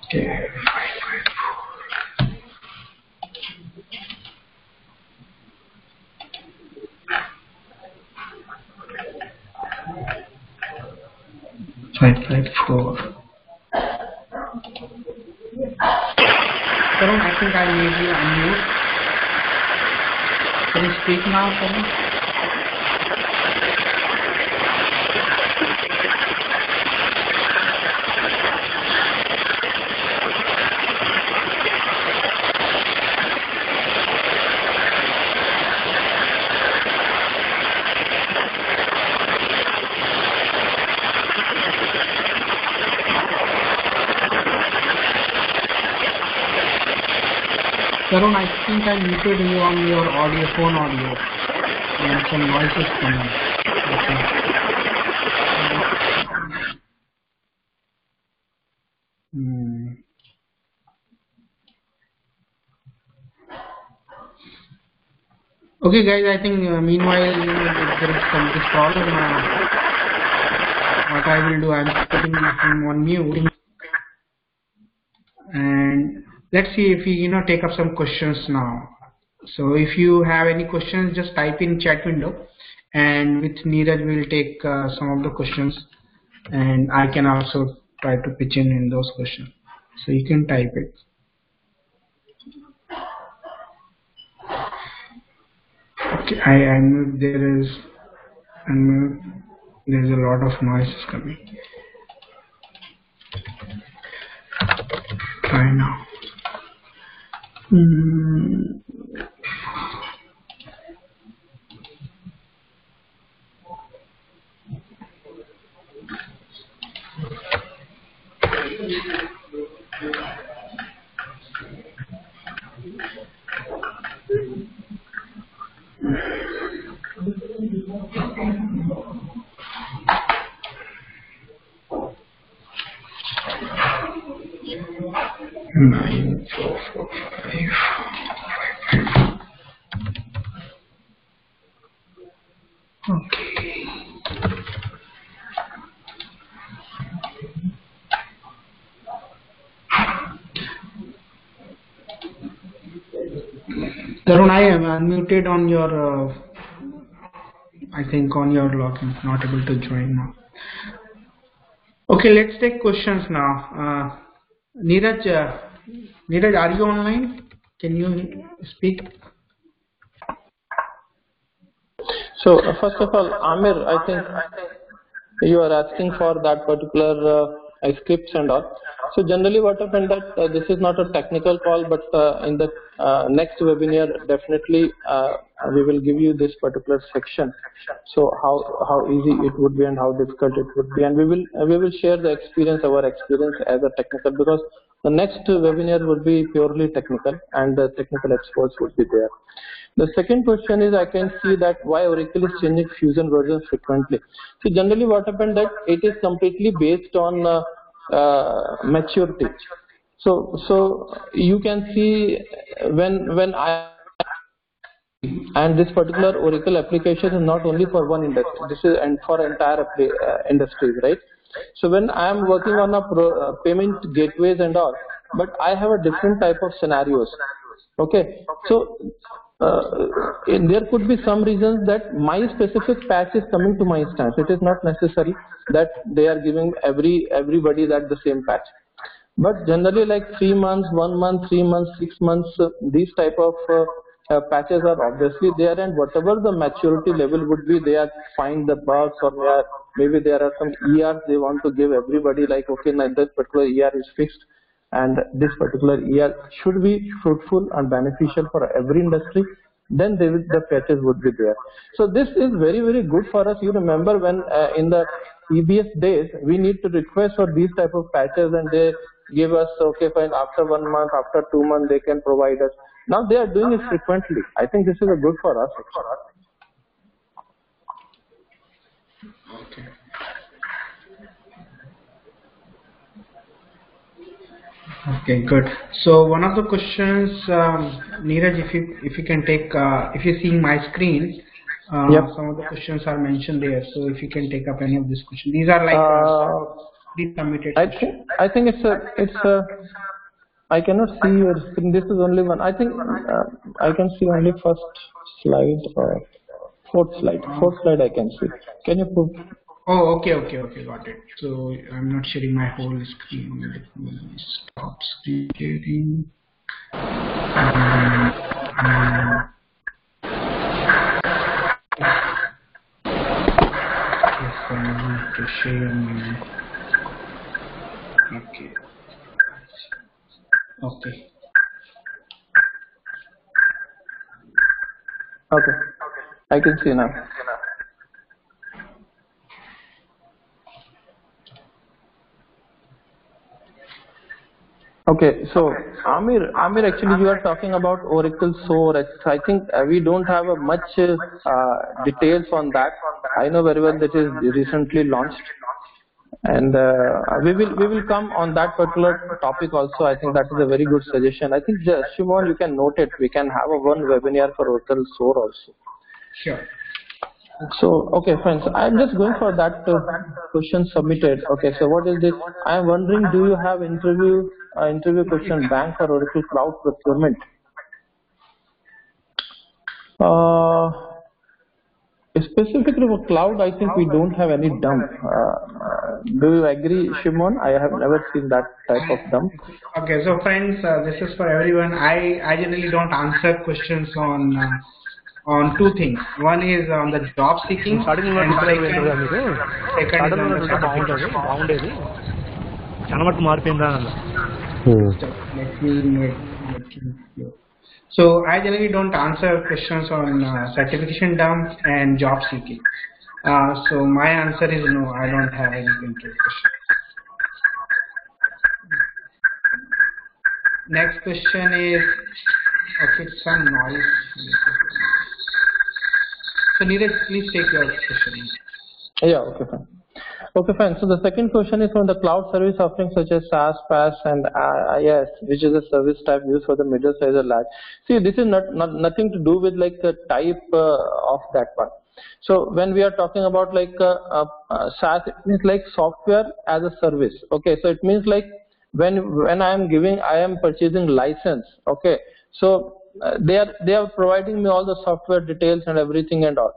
Okay. Five five four. Tarun, I think I made you unmute. Can you speak now, Tarun? Tarun, I think I muted you on your audio, phone audio, and some noises coming. Okay. Hmm. Okay, guys. I think uh, meanwhile, you know, there is some this problem. Uh, what I will do, I'm putting him on mute, and let's see if we you know take up some questions now. So if you have any questions just type in chat window and with Neeraj we will take uh, some of the questions and I can also try to pitch in in those questions. So you can type it. Okay I unmute there is unmute there's a lot of noises coming. Try now Hmm. Nine four four five five five. Okay. Tarun, I am unmuted on your, uh, I think on your login, not able to join now. Okay, let's take questions now. Uh, Neeraj, uh, Neeraj, are you online? Can you speak? So uh, first of all, Amir, I think you are asking for that particular uh, scripts and all. So generally what happened that uh, this is not a technical call, but uh, in the uh, next webinar, definitely we will give you this particular section. So how how easy it would be and how difficult it would be, and we will we will share the experience, our experience as a technical, because the next webinar will be purely technical, and the technical experts would be there. The second question is I can see that why Oracle is changing Fusion versions frequently. So generally what happened that it is completely based on uh, uh, maturity. So so you can see when when I and this particular Oracle application is not only for one industry. This is and for entire uh, industries, right? So when I am working on a pro, uh, payment gateways and all, but I have a different type of scenarios. Okay, so uh, there could be some reasons that my specific patch is coming to my instance. It is not necessary that they are giving every everybody that the same patch. But generally, like three months, one month, three months, six months, uh, these type of uh, uh, patches are obviously there, and whatever the maturity level would be, they are find the bugs or they are, maybe there are some ERs they want to give everybody. Like okay, now this particular ER is fixed and this particular year should be fruitful and beneficial for every industry, then will, the patches would be there. So this is very, very good for us. You remember when uh, in the EBS days, we need to request for these type of patches and they give us, okay, fine, after one month, after two months, they can provide us. Now they are doing it frequently. I think this is a good for us. Okay. Okay, good. So one of the questions, um, Neeraj, if you if you can take, uh, if you're seeing my screen, uh, yep. some of the questions are mentioned there. So if you can take up any of these questions, these are like uh, pre-submitted. I think I think it's a it's a. I cannot see your screen. This is only one. I think uh, I can see only first slide or fourth slide. Fourth slide I can see. Can you put Oh, okay, okay, okay, got it. So I'm not sharing my whole screen. Let me stop screen sharing. Yes, I need to share my. Okay. Okay. Okay. I can see now. Okay, so Amir, Amir, actually you are talking about Oracle SOAR. I think uh, we don't have a much uh, details on that. I know very well that is recently launched, and uh, we will we will come on that particular topic also. I think that is a very good suggestion. I think Shimon, you can note it. We can have a one webinar for Oracle SOAR also. Sure. So, okay, friends I'm just going for that uh, question submitted. Okay, so what is this? I'm wondering, do you have interview uh, interview question bank for Oracle Cloud procurement? Uh, specifically for cloud, I think we don't have any dump. Uh, do you agree, Shimon? I have never seen that type of dump. Okay, so friends, uh, this is for everyone. I, I generally don't answer questions on uh, on two things. One is on the job seeking. second, So I generally don't answer questions on uh, certification dump and job seeking. Uh, so my answer is no, I don't have any question. Next question is, okay, some noise. So Neeraj, please take your question. Yeah, okay, fine. Okay, fine. So the second question is on the cloud service offerings such as SaaS, PaaS, and IaaS, which is a service type used for the middle size or large. See, this is not, not nothing to do with like the type uh, of that one. So when we are talking about like uh, uh, uh, SaaS, it means like software as a service. Okay, so it means like when when I am giving, I am purchasing license. Okay, so uh, they are they are providing me all the software details and everything and all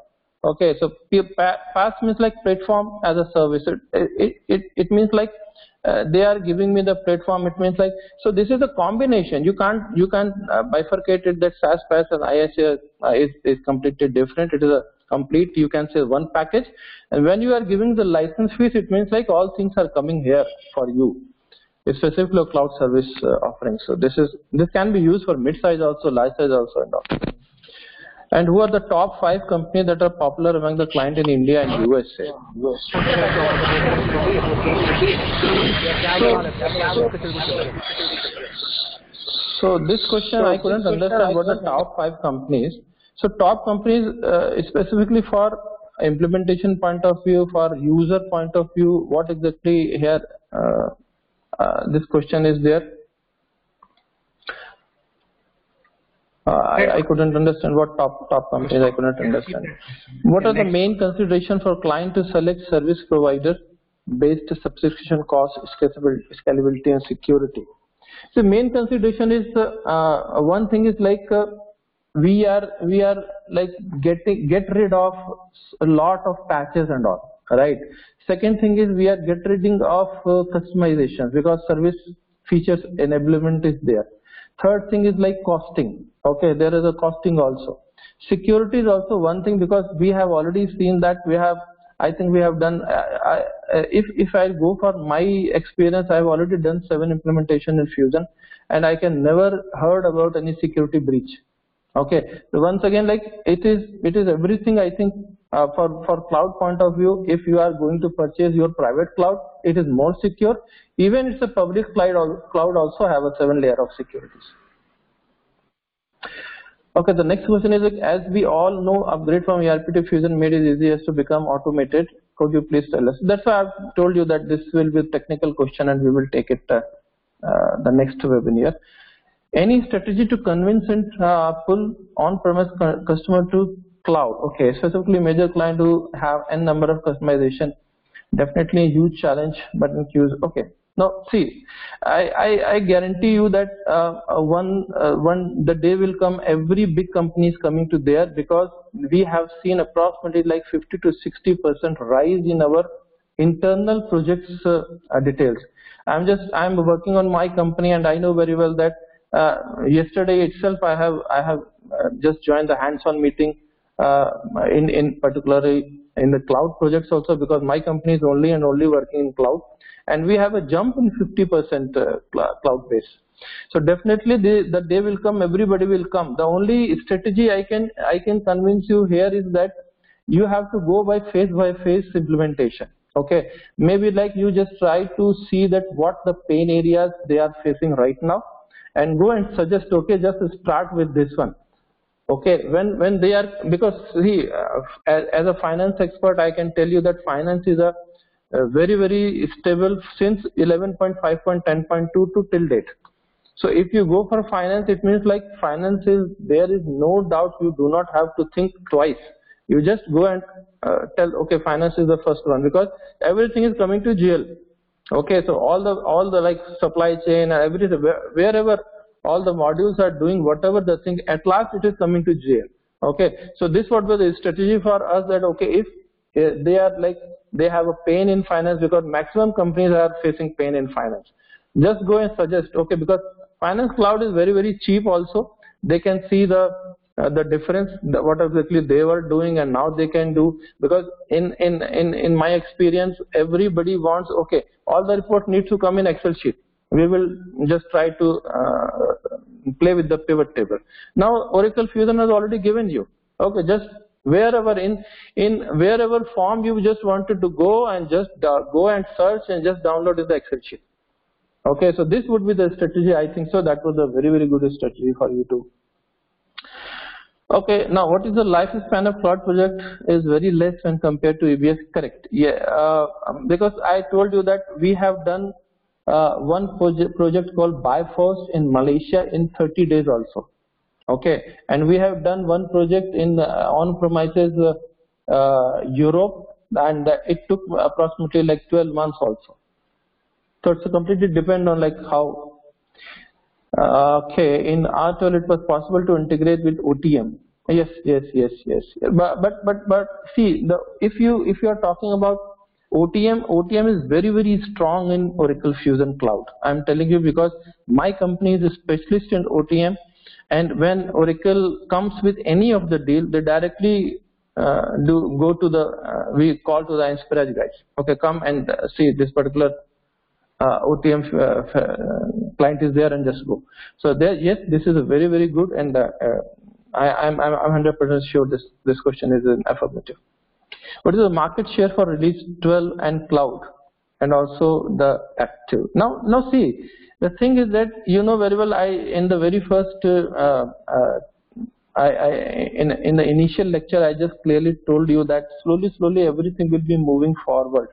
okay? So PaaS means like platform as a service. It it it, it means like uh, they are giving me the platform. It means like so this is a combination. You can't you can't uh, bifurcate it that SaaS PaaS and uh, is is completely different. It is a complete you can say one package and when you are giving the license fees it means like all things are coming here for you specifically a cloud service uh, offering so this is this can be used for mid size also large size also and all and who are the top five companies that are popular among the client in India and USA? So this question I couldn't understand what the top five companies. So top companies uh, specifically for implementation point of view, for user point of view, what exactly here uh, uh, this question is there? Uh, I, I, couldn't understand what top top companies I couldn't understand. What are the main considerations for client to select service provider based subscription cost, scalability, and security? The main consideration is uh, uh, one thing is like uh, we are we are like getting get rid of a lot of patches and all right? Second thing is we are get rid of uh, customization because service features enablement is there. Third thing is like costing. Okay there is a costing also. Security is also one thing because we have already seen that we have i think we have done uh, I, uh, if if i go for my experience i have already done seven implementation in fusion and i can never heard about any security breach okay. So once again like it is it is everything i think uh, for for cloud point of view if you are going to purchase your private cloud it is more secure. Even it's a public cloud cloud also have a seven layer of securities. Okay. The next question is like, as we all know upgrade from erp to fusion made it easier to become automated. Could you please tell us? That's why i've told you that this will be a technical question and we will take it uh, uh, the next webinar any strategy to convince and uh, pull on-premise customer to cloud? Okay, specifically major client who have n number of customization. Definitely a huge challenge, but in queues. Okay. Now, see, I, I, I guarantee you that uh, uh, one uh, one the day will come. Every big company is coming to there because we have seen approximately like 50 to 60 percent rise in our internal projects uh, details. I'm just I'm working on my company and I know very well that yesterday itself, I have I have uh, just joined the hands-on meeting uh, in in particularly in the cloud projects also because my company is only and only working in cloud, and we have a jump in 50% cloud base. So definitely the, the day will come, everybody will come. The only strategy I can I can convince you here is that you have to go by phase by phase implementation. Okay, maybe like you just try to see that what the pain areas they are facing right now and go and suggest okay just start with this one. Okay when when they are because see uh, as, as, a finance expert i can tell you that finance is a, a very very stable since 11.5.10.2 to till date. So if you go for finance it means like finance is there is no doubt you do not have to think twice. You just go and uh, tell okay finance is the first one because everything is coming to gl okay so all the all the like supply chain and everything wherever all the modules are doing whatever the thing at last it is coming to GL okay so this what was the strategy for us that okay if uh, they are like they have a pain in finance because maximum companies are facing pain in finance. Just go and suggest okay because finance cloud is very very cheap also. They can see the uh, the difference what exactly they were doing and now they can do because in in in in my experience everybody wants okay all the report needs to come in excel sheet. We will just try to uh, play with the pivot table. Now oracle fusion has already given you. Okay just wherever in in wherever form you just wanted to go and just uh, go and search and just download the excel sheet. Okay so this would be the strategy i think so. That was a very very good strategy for you to Okay, now what is the lifespan of cloud project is very less when compared to EBS, correct. Yeah, uh, because I told you that we have done uh, one project, project called Bifrost in Malaysia in 30 days also. Okay, and we have done one project in uh, on-premises uh, uh Europe and it took approximately like 12 months also. So it's completely depend on like how okay, in R12 it was possible to integrate with OTM. Yes, yes, yes, yes. But but but but see, the if you if you are talking about OTM, OTM is very very strong in Oracle Fusion Cloud. I'm telling you because my company is a specialist in OTM, and when Oracle comes with any of the deal, they directly uh, do go to the uh, we call to the Inspirage guys. Okay, come and uh, see this particular uh, OTM uh, uh, client is there and just go. So there, yes, this is a very very good and uh, uh I, am I'm I'm 100% sure this this question is an affirmative. What is the market share for release 12 and cloud and also the active? Now now see the thing is that you know very well I in the very first uh, I, I in in the initial lecture I just clearly told you that slowly slowly everything will be moving forward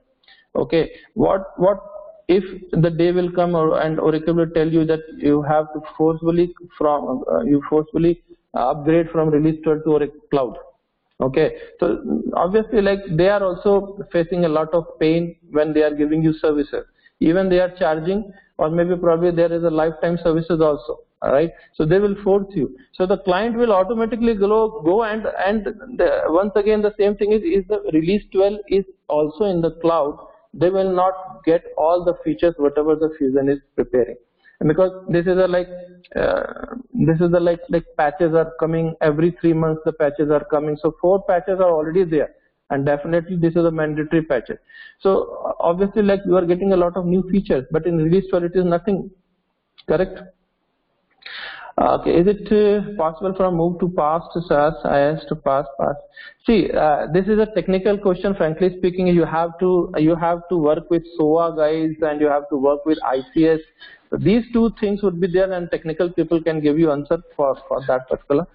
okay what what if the day will come or, and Oracle will tell you that you have to forcefully from uh, you forcefully upgrade from release 12 to Oracle Cloud. Okay, so obviously like they are also facing a lot of pain when they are giving you services. Even they are charging or maybe probably there is a lifetime services also. right? So they will force you. So the client will automatically go go and and the, once again the same thing is is the release 12 is also in the cloud. They will not get all the features whatever the Fusion is preparing. Because this is a like uh, this is the like like patches are coming every three months the patches are coming. So four patches are already there and definitely this is a mandatory patches. So obviously like you are getting a lot of new features but in release 12 it is nothing correct Okay, is it uh, possible for a move to pass PaaS SaaS, IaaS to past past? See, uh, this is a technical question. Frankly speaking, you have to you have to work with SOA guys and you have to work with ICS. So these two things would be there, and technical people can give you answer for for that particular.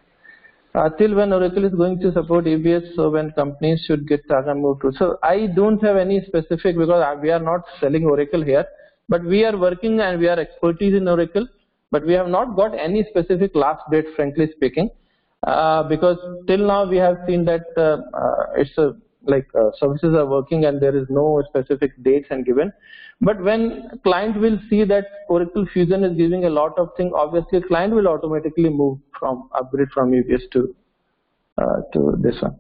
Uh, till when Oracle is going to support EBS, so when companies should get and move to. So I don't have any specific because we are not selling Oracle here, but we are working and we are expertise in Oracle but we have not got any specific last date frankly speaking uh, because till now we have seen that uh, uh, it's a like uh, services are working and there is no specific dates and given. But when client will see that oracle fusion is giving a lot of things obviously client will automatically move from upgrade from EBS to uh, to this one.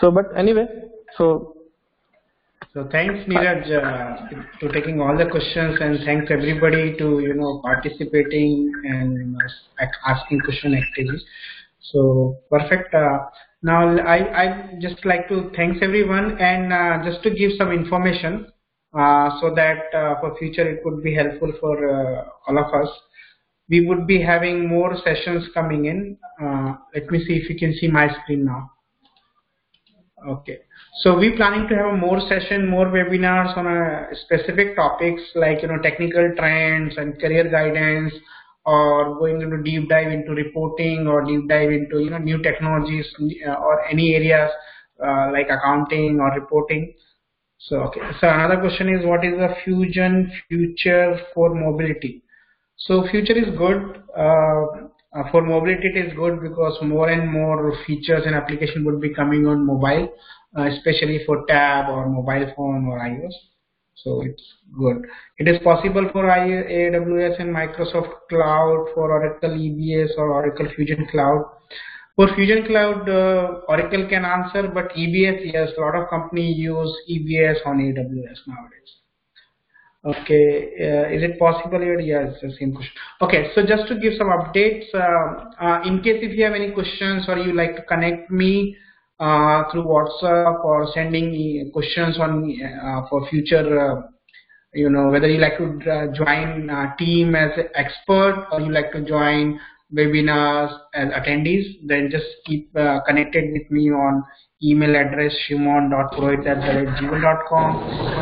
So but anyway so so thanks Neeraj uh, to taking all the questions and thanks everybody to you know participating and asking question actively. So perfect. Uh, now I I just like to thanks everyone and uh, just to give some information uh, so that uh, for future it would be helpful for uh, all of us. We would be having more sessions coming in. let me see if you can see my screen now. Okay. So we're planning to have more session, more webinars on a specific topics like you know technical trends and career guidance, or going into deep dive into reporting or deep dive into you know new technologies uh, or any areas uh, like accounting or reporting. So okay. So another question is what is the fusion future for mobility? So future is good. Uh, uh, for mobility, it is good because more and more features and application would be coming on mobile, uh, especially for tab or mobile phone or iOS. So it's good. It is possible for AWS and Microsoft Cloud, for Oracle EBS or Oracle Fusion Cloud. For Fusion Cloud, uh, Oracle can answer, but EBS, yes, a lot of companies use EBS on AWS nowadays. Okay, uh, is it possible here? Yes, the same question. Okay, so just to give some updates, uh, uh, in case if you have any questions or you like to connect me uh, through WhatsApp or sending questions on uh, for future, uh, you know, whether you like to join a team as an expert or you like to join webinars as attendees, then just keep connected with me on email address shimon.purohit@gmail.com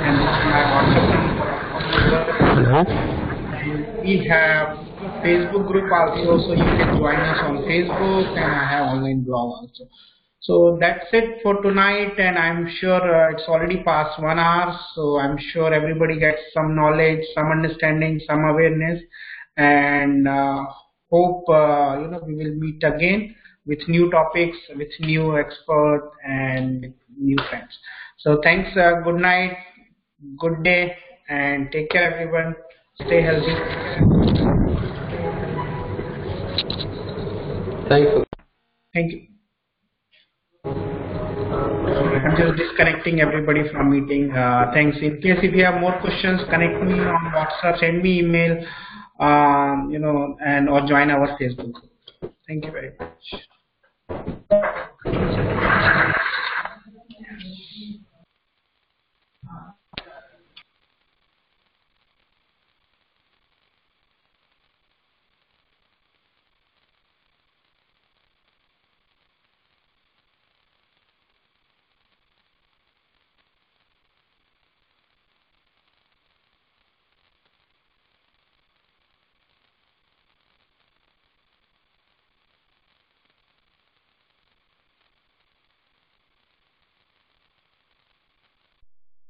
and this is my WhatsApp number. We have Facebook group also, so you can join us on Facebook and I have online blog also. So that's it for tonight and I'm sure uh, it's already past one hour so I'm sure everybody gets some knowledge, some understanding, some awareness and uh, hope uh, you know we will meet again with new topics, with new experts and new friends. So thanks, uh, good night, good day and take care everyone. Stay healthy. Thank you. Thank you. I'm just disconnecting everybody from meeting. Uh, thanks. In case if you have more questions, connect me on WhatsApp, send me email, um, you know, and or join our Facebook. Thank you very much.